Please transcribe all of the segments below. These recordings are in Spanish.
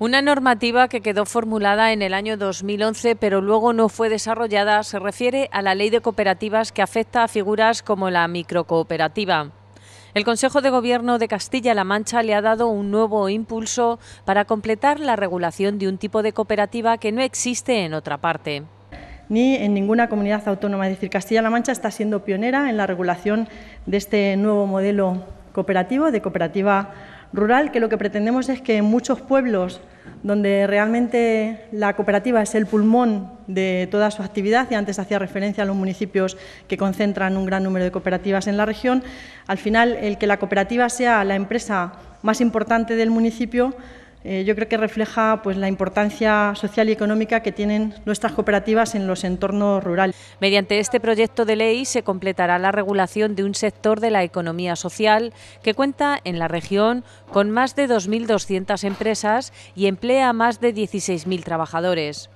Una normativa que quedó formulada en el año 2011 pero luego no fue desarrollada se refiere a la ley de cooperativas que afecta a figuras como la microcooperativa. El Consejo de Gobierno de Castilla-La Mancha le ha dado un nuevo impulso para completar la regulación de un tipo de cooperativa que no existe en otra parte ni en ninguna comunidad autónoma. Es decir, Castilla-La Mancha está siendo pionera en la regulación de este nuevo modelo cooperativo, de cooperativa rural, que lo que pretendemos es que en muchos pueblos donde realmente la cooperativa es el pulmón de toda su actividad, y antes hacía referencia a los municipios que concentran un gran número de cooperativas en la región, al final el que la cooperativa sea la empresa más importante del municipio eh, yo creo que refleja pues, la importancia social y económica que tienen nuestras cooperativas en los entornos rurales. Mediante este proyecto de ley se completará la regulación de un sector de la economía social que cuenta en la región con más de 2.200 empresas y emplea a más de 16.000 trabajadores.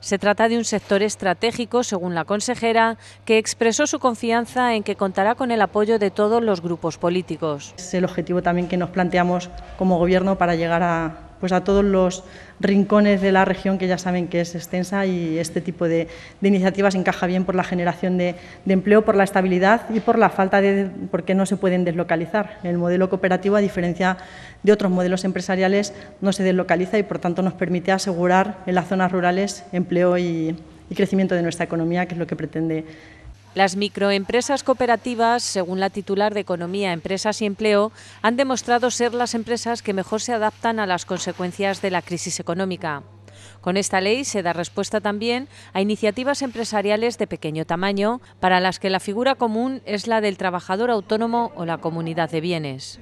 Se trata de un sector estratégico, según la consejera, que expresó su confianza en que contará con el apoyo de todos los grupos políticos. Es el objetivo también que nos planteamos como Gobierno para llegar a, pues a todos los rincones de la región que ya saben que es extensa y este tipo de, iniciativas encaja bien por la generación de, empleo, por la estabilidad y por la falta de, porque no se pueden deslocalizar. El modelo cooperativo, a diferencia de otros modelos empresariales, no se deslocaliza y por tanto nos permite asegurar en las zonas rurales empleo y, y crecimiento de nuestra economía, que es lo que pretende las microempresas cooperativas, según la titular de Economía, Empresas y Empleo, han demostrado ser las empresas que mejor se adaptan a las consecuencias de la crisis económica. Con esta ley se da respuesta también a iniciativas empresariales de pequeño tamaño, para las que la figura común es la del trabajador autónomo o la comunidad de bienes.